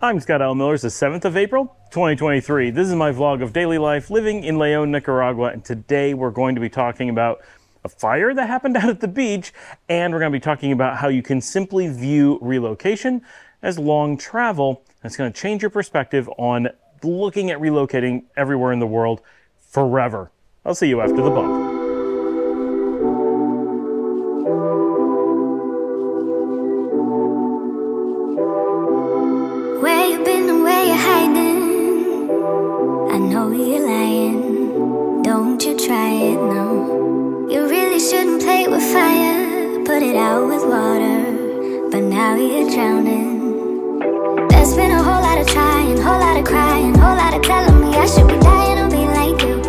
I'm Scott Alan Miller. It's the 7th of April, 2023. This is my vlog of daily life living in Leon, Nicaragua, and today we're going to be talking about a fire that happened out at the beach, and we're going to be talking about how you can simply view relocation as long travel. That's going to change your perspective on looking at relocating everywhere in the world forever. I'll see you after the bump. Put it out with water. But now you're drowning. There's been a whole lot of trying, whole lot of crying, whole lot of telling me I should be dying be like you.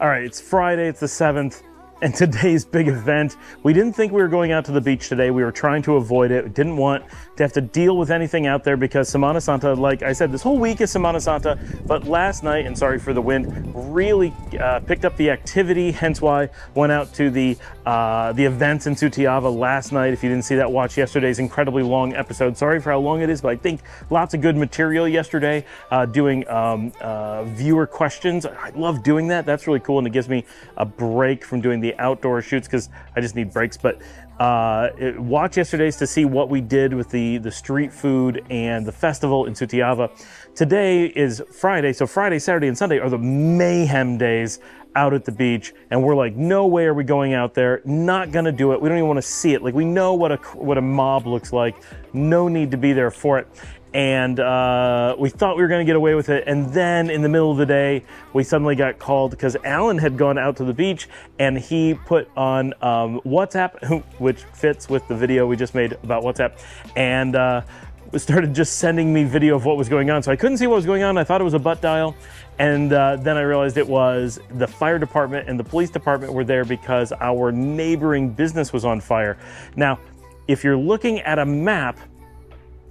All right, it's Friday, it's the 7th, and today's big event. We didn't think we were going out to the beach today. We were trying to avoid it. We didn't want to have to deal with anything out there because Semana Santa, like I said, this whole week is Semana Santa, but last night, and sorry for the wind, really uh, picked up the activity, hence why went out to the uh, the events in Sutiava last night. If you didn't see that, watch yesterday's incredibly long episode. Sorry for how long it is, but I think lots of good material yesterday uh, doing um, uh, viewer questions. I love doing that. That's really cool, and it gives me a break from doing the outdoor shoots because I just need breaks. But uh, watch yesterday's to see what we did with the the street food and the festival in Sutiava. Today is Friday, so Friday, Saturday, and Sunday are the mayhem days out at the beach, and we're like, no way are we going out there. Not gonna do it. We don't even want to see it. Like we know what a what a mob looks like. No need to be there for it. And uh, we thought we were going to get away with it. And then in the middle of the day, we suddenly got called because Alan had gone out to the beach and he put on um, WhatsApp, which fits with the video we just made about WhatsApp. And uh, started just sending me video of what was going on. So I couldn't see what was going on. I thought it was a butt dial. And uh, then I realized it was the fire department and the police department were there because our neighboring business was on fire. Now, if you're looking at a map,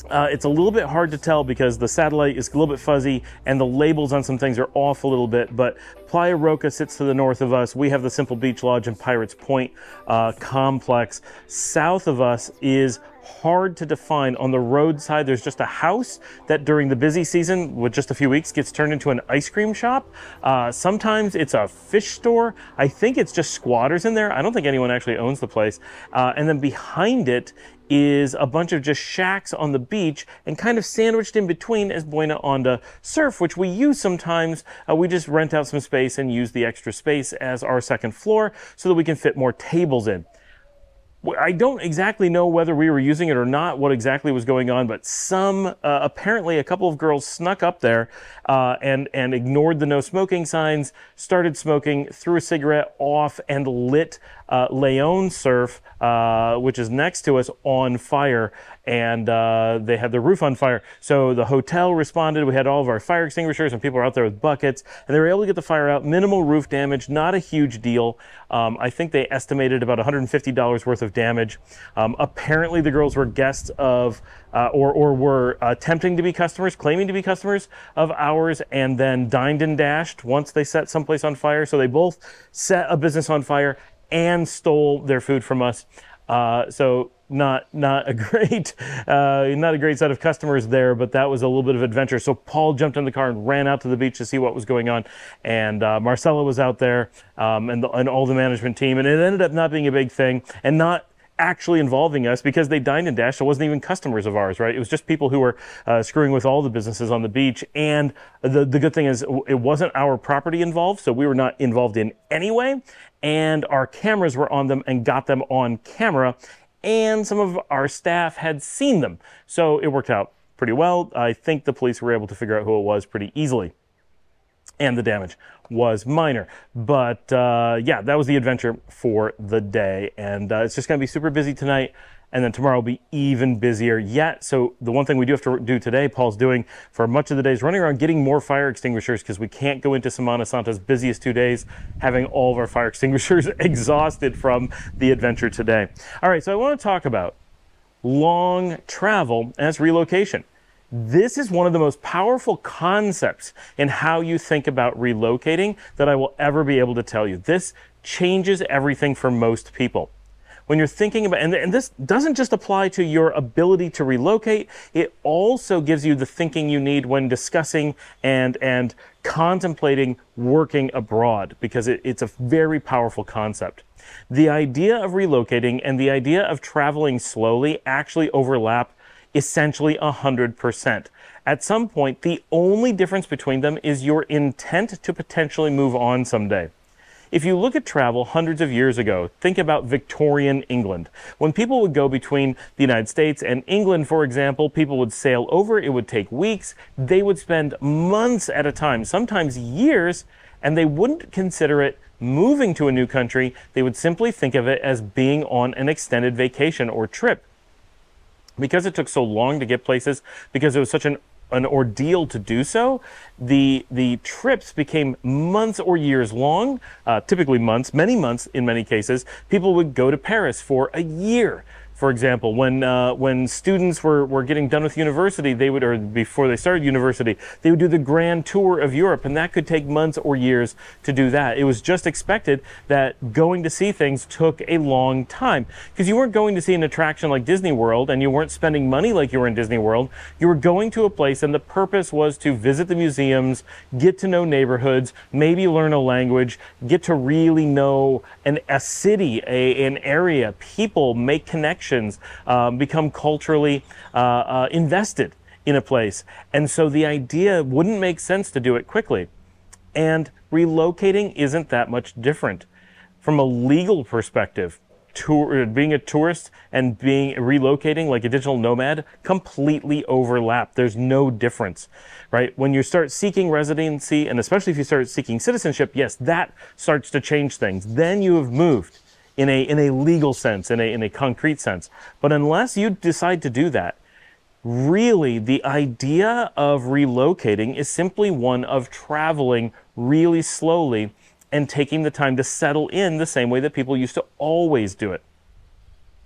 uh, it's a little bit hard to tell because the satellite is a little bit fuzzy and the labels on some things are off a little bit. But Playa Roca sits to the north of us. We have the Simple Beach Lodge and Pirates Point uh, complex. South of us is hard to define. On the roadside, there's just a house that during the busy season, with just a few weeks, gets turned into an ice cream shop. Uh, sometimes it's a fish store. I think it's just squatters in there. I don't think anyone actually owns the place. Uh, and then behind it is a bunch of just shacks on the beach and kind of sandwiched in between is Buena Onda Surf, which we use sometimes. Uh, we just rent out some space and use the extra space as our second floor so that we can fit more tables in. I don't exactly know whether we were using it or not, what exactly was going on, but some, uh, apparently a couple of girls snuck up there uh, and, and ignored the no smoking signs, started smoking, threw a cigarette off, and lit uh, Leon Surf, uh, which is next to us, on fire. And uh, they had the roof on fire. So the hotel responded. We had all of our fire extinguishers, and people were out there with buckets, and they were able to get the fire out. Minimal roof damage, not a huge deal. Um, I think they estimated about $150 worth of damage. Um, apparently, the girls were guests of, uh, or, or were attempting to be customers, claiming to be customers of ours, and then dined and dashed once they set someplace on fire. So they both set a business on fire and stole their food from us. Uh, so not not a great uh, not a great set of customers there, but that was a little bit of adventure. So Paul jumped in the car and ran out to the beach to see what was going on, and uh, Marcella was out there um, and the, and all the management team, and it ended up not being a big thing and not actually involving us because they dined and dashed. It wasn't even customers of ours, right? It was just people who were uh, screwing with all the businesses on the beach. And the, the good thing is it wasn't our property involved, so we were not involved in any way. And our cameras were on them and got them on camera. And some of our staff had seen them. So it worked out pretty well. I think the police were able to figure out who it was pretty easily and the damage was minor. But uh, yeah, that was the adventure for the day. And uh, it's just going to be super busy tonight. And then tomorrow will be even busier yet. So the one thing we do have to do today, Paul's doing for much of the day is running around getting more fire extinguishers because we can't go into Semana Santa's busiest two days having all of our fire extinguishers exhausted from the adventure today. All right, so I want to talk about long travel its relocation. This is one of the most powerful concepts in how you think about relocating that I will ever be able to tell you. This changes everything for most people. when you're thinking about, and, and this doesn't just apply to your ability to relocate, it also gives you the thinking you need when discussing and, and contemplating working abroad because it, it's a very powerful concept. The idea of relocating and the idea of traveling slowly actually overlap essentially 100%. At some point, the only difference between them is your intent to potentially move on someday. If you look at travel hundreds of years ago, think about Victorian England. When people would go between the United States and England, for example, people would sail over, it would take weeks, they would spend months at a time, sometimes years, and they wouldn't consider it moving to a new country. They would simply think of it as being on an extended vacation or trip. Because it took so long to get places, because it was such an an ordeal to do so. The the trips became months or years long, uh, typically months, many months in many cases. People would go to Paris for a year for example, when uh, when students were, were getting done with university, they would, or before they started university, they would do the grand tour of Europe, and that could take months or years to do that. It was just expected that going to see things took a long time because you weren't going to see an attraction like Disney World, and you weren't spending money like you were in Disney World. You were going to a place, and the purpose was to visit the museums, get to know neighborhoods, maybe learn a language, get to really know an, a city, a, an area, people, make connections um, become culturally uh, uh, invested in a place. And so the idea wouldn't make sense to do it quickly. And relocating isn't that much different. From a legal perspective, tour, being a tourist and being relocating like a digital nomad completely overlap. There's no difference, right? When you start seeking residency, and especially if you start seeking citizenship, yes, that starts to change things. Then you have moved in a, in a legal sense, in a, in a concrete sense. But unless you decide to do that, really the idea of relocating is simply one of traveling really slowly and taking the time to settle in the same way that people used to always do it.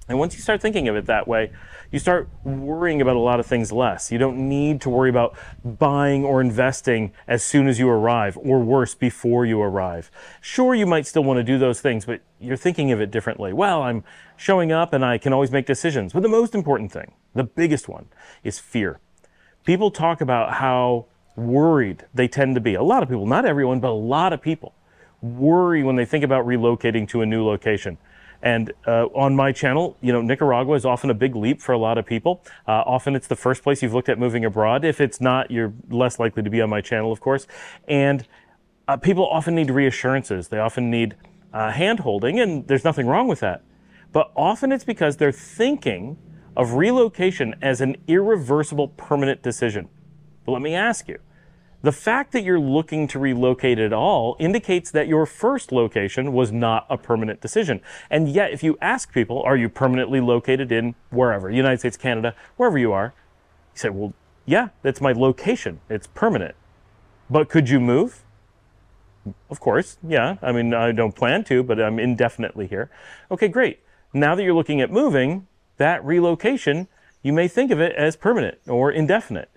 And once you start thinking of it that way, you start worrying about a lot of things less. You don't need to worry about buying or investing as soon as you arrive, or worse, before you arrive. Sure, you might still want to do those things, but you're thinking of it differently. Well, I'm showing up and I can always make decisions. But the most important thing, the biggest one, is fear. People talk about how worried they tend to be. A lot of people, not everyone, but a lot of people worry when they think about relocating to a new location. And uh, on my channel, you know, Nicaragua is often a big leap for a lot of people. Uh, often it's the first place you've looked at moving abroad. If it's not, you're less likely to be on my channel, of course. And uh, people often need reassurances. They often need uh, hand holding, and there's nothing wrong with that. But often it's because they're thinking of relocation as an irreversible permanent decision. But let me ask you, the fact that you're looking to relocate at all indicates that your first location was not a permanent decision. And yet, if you ask people, are you permanently located in wherever, United States, Canada, wherever you are, you say, well, yeah, that's my location. It's permanent. But could you move? Of course, yeah. I mean, I don't plan to, but I'm indefinitely here. Okay, great. Now that you're looking at moving, that relocation, you may think of it as permanent or indefinite.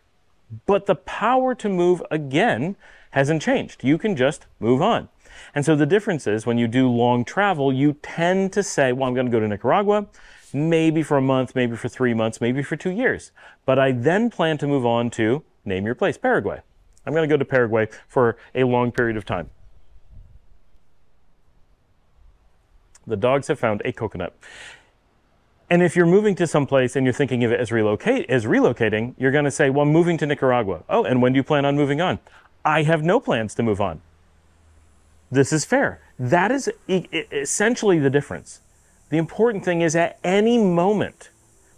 But the power to move again hasn't changed. You can just move on. And so the difference is when you do long travel, you tend to say, well, I'm going to go to Nicaragua, maybe for a month, maybe for three months, maybe for two years. But I then plan to move on to, name your place, Paraguay. I'm going to go to Paraguay for a long period of time. The dogs have found a coconut. And if you're moving to some place and you're thinking of it as relocate as relocating, you're going to say, "Well, I'm moving to Nicaragua." Oh, and when do you plan on moving on? I have no plans to move on. This is fair. That is e- essentially the difference. The important thing is at any moment,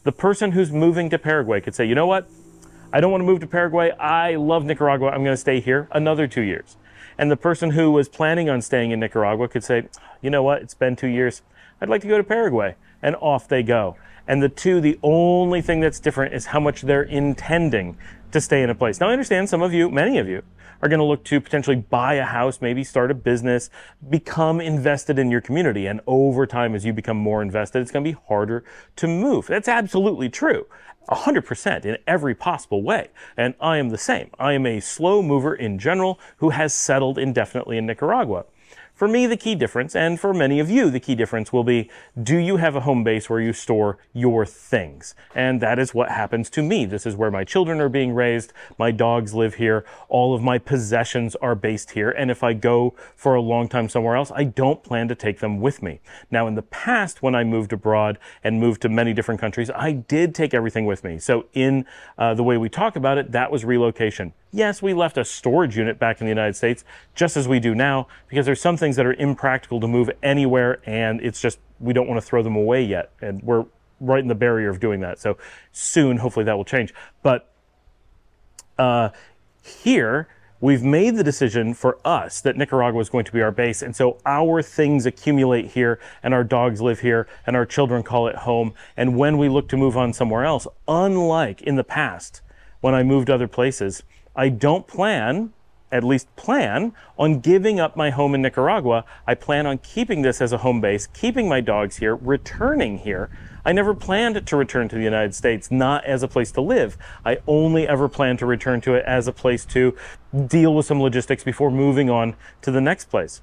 the person who's moving to Paraguay could say, "You know what? I don't want to move to Paraguay. I love Nicaragua. I'm going to stay here another 2 years." And the person who was planning on staying in Nicaragua could say, "You know what? It's been 2 years. I'd like to go to Paraguay." And off they go. And the two, the only thing that's different is how much they're intending to stay in a place. Now, I understand some of you, many of you, are going to look to potentially buy a house, maybe start a business, become invested in your community. And over time, as you become more invested, it's going to be harder to move. That's absolutely true. 100% in every possible way. And I am the same. I am a slow mover in general who has settled indefinitely in Nicaragua. For me, the key difference, and for many of you, the key difference will be, do you have a home base where you store your things? And that is what happens to me. This is where my children are being raised. My dogs live here. All of my possessions are based here. And if I go for a long time somewhere else, I don't plan to take them with me. Now, in the past, when I moved abroad and moved to many different countries, I did take everything with me. So in uh, the way we talk about it, that was relocation. Yes, we left a storage unit back in the United States, just as we do now, because there's some things that are impractical to move anywhere, and it's just we don't want to throw them away yet, and we're right in the barrier of doing that. So soon, hopefully, that will change. But uh, here, we've made the decision for us that Nicaragua is going to be our base. And so our things accumulate here, and our dogs live here, and our children call it home. And when we look to move on somewhere else, unlike in the past when I moved other places, I don't plan, at least plan, on giving up my home in Nicaragua. I plan on keeping this as a home base, keeping my dogs here, returning here. I never planned to return to the United States, not as a place to live. I only ever planned to return to it as a place to deal with some logistics before moving on to the next place.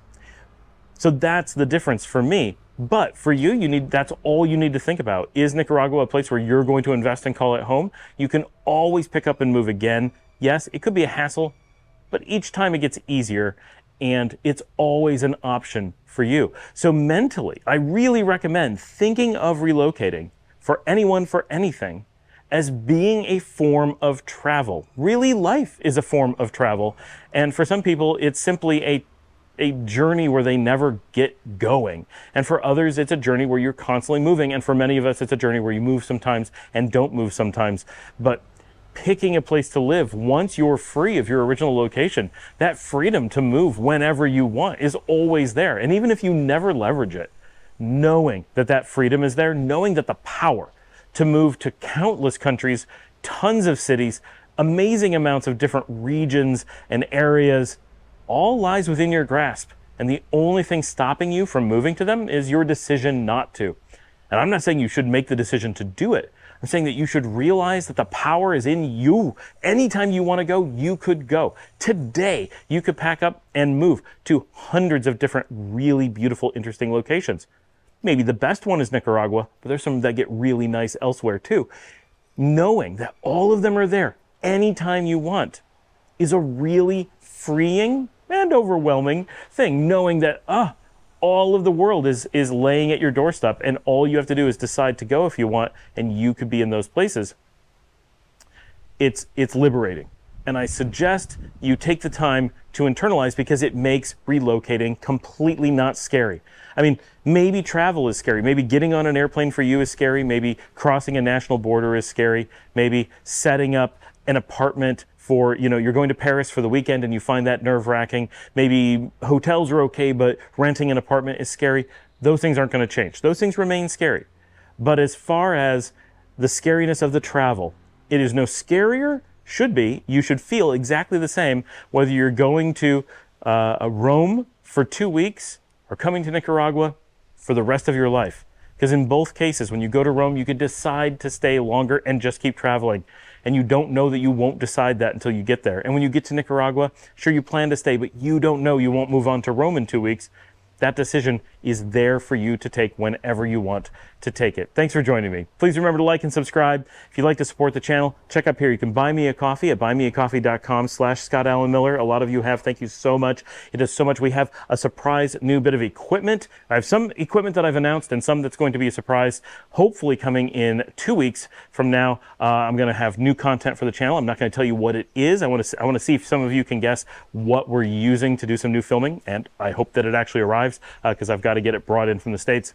So that's the difference for me. But for you, you need that's all you need to think about. Is Nicaragua a place where you're going to invest and call it home? You can always pick up and move again Yes, it could be a hassle, but each time it gets easier and it's always an option for you. So mentally, I really recommend thinking of relocating for anyone for anything as being a form of travel. Really, life is a form of travel. And for some people, it's simply a a journey where they never get going. And for others, it's a journey where you're constantly moving. And for many of us, it's a journey where you move sometimes and don't move sometimes. But picking a place to live once you're free of your original location. That freedom to move whenever you want is always there. And even if you never leverage it, knowing that that freedom is there, knowing that the power to move to countless countries, tons of cities, amazing amounts of different regions and areas, all lies within your grasp. And the only thing stopping you from moving to them is your decision not to. And I'm not saying you should make the decision to do it. I'm saying that you should realize that the power is in you. Anytime you want to go, you could go. Today, you could pack up and move to hundreds of different really beautiful, interesting locations. Maybe the best one is Nicaragua, but there's some that get really nice elsewhere too. Knowing that all of them are there anytime you want is a really freeing and overwhelming thing. Knowing that, ah, all of the world is is laying at your doorstep and all you have to do is decide to go if you want and you could be in those places. It's it's liberating. And i suggest you take the time to internalize because it makes relocating completely not scary. I mean maybe travel is scary. Maybe getting on an airplane for you is scary. Maybe crossing a national border is scary. Maybe setting up an apartment for, you know, you're going to Paris for the weekend and you find that nerve wracking. Maybe hotels are okay, but renting an apartment is scary. Those things aren't going to change. Those things remain scary. But as far as the scariness of the travel, it is no scarier, should be. You should feel exactly the same whether you're going to uh, Rome for two weeks or coming to Nicaragua for the rest of your life. Because in both cases, when you go to Rome, you could decide to stay longer and just keep traveling and you don't know that you won't decide that until you get there. And when you get to Nicaragua, sure you plan to stay, but you don't know you won't move on to Rome in two weeks. That decision is there for you to take whenever you want to take it. Thanks for joining me. Please remember to like and subscribe. If you'd like to support the channel, check up here. You can buy me a coffee at buymeacoffee.com slash Scott Alan Miller. A lot of you have. Thank you so much. It does so much. We have a surprise new bit of equipment. I have some equipment that I've announced and some that's going to be a surprise, hopefully coming in two weeks from now. Uh, I'm going to have new content for the channel. I'm not going to tell you what it is. I want to I want to see if some of you can guess what we're using to do some new filming, and I hope that it actually arrives because uh, I've got to get it brought in from the States.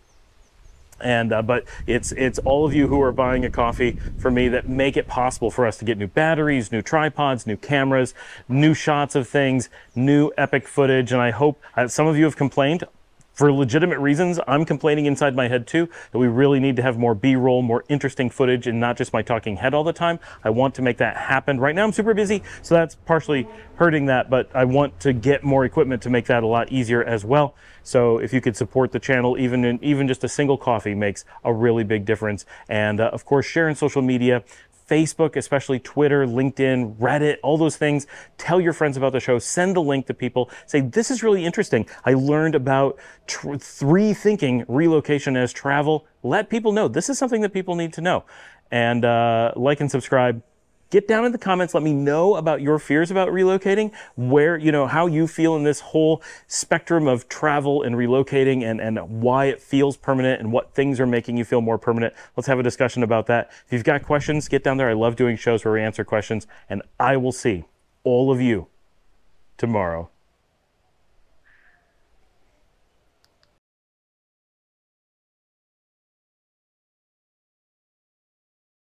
And uh, but it's it's all of you who are buying a coffee for me that make it possible for us to get new batteries, new tripods, new cameras, new shots of things, new epic footage. And I hope uh, some of you have complained for legitimate reasons, I'm complaining inside my head too that we really need to have more B-roll, more interesting footage, and not just my talking head all the time. I want to make that happen. Right now I'm super busy, so that's partially hurting that, but I want to get more equipment to make that a lot easier as well. So if you could support the channel, even in, even just a single coffee makes a really big difference. And uh, of course, share in social media, Facebook, especially Twitter, LinkedIn, Reddit, all those things. Tell your friends about the show. Send the link to people. Say, this is really interesting. I learned about tr- three thinking relocation as travel. Let people know. This is something that people need to know. And uh, like and subscribe get down in the comments. Let me know about your fears about relocating, where, you know, how you feel in this whole spectrum of travel and relocating and, and why it feels permanent and what things are making you feel more permanent. Let's have a discussion about that. If you've got questions, get down there. I love doing shows where we answer questions and I will see all of you tomorrow.